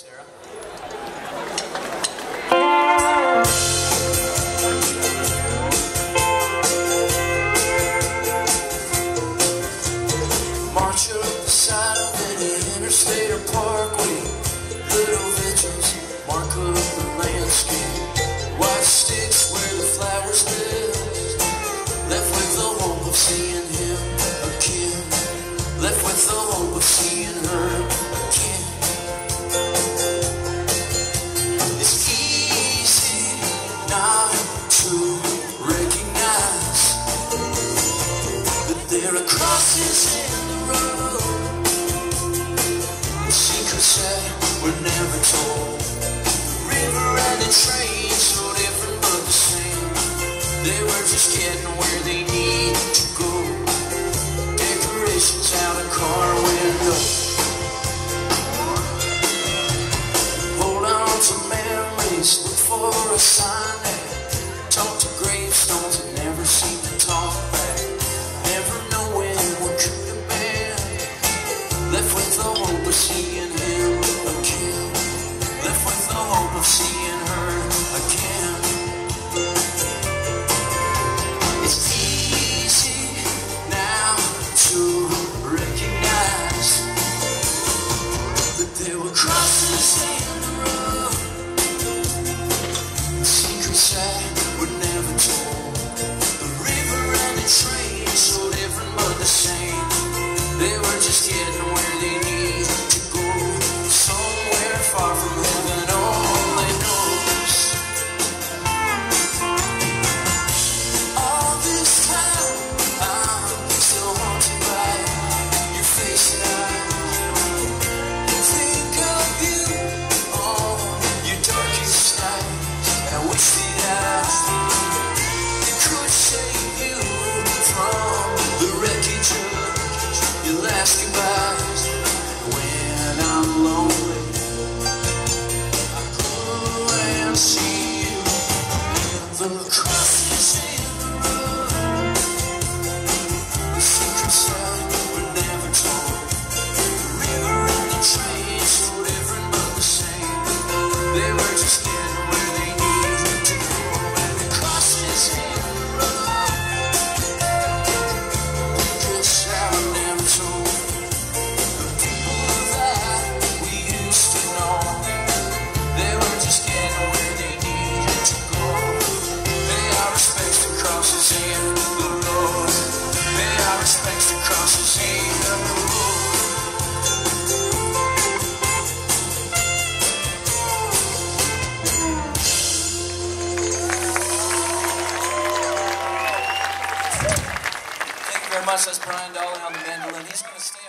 Sarah. March up the side of any interstate or park There are crosses in the road. Secrets that were never told. River and the train, so different but the same. They were just getting where they to go. Decorations out a car window. Hold on to memories, look for a sign. the same road. much. That's Brian Dolly on the mandolin. He's going to stay.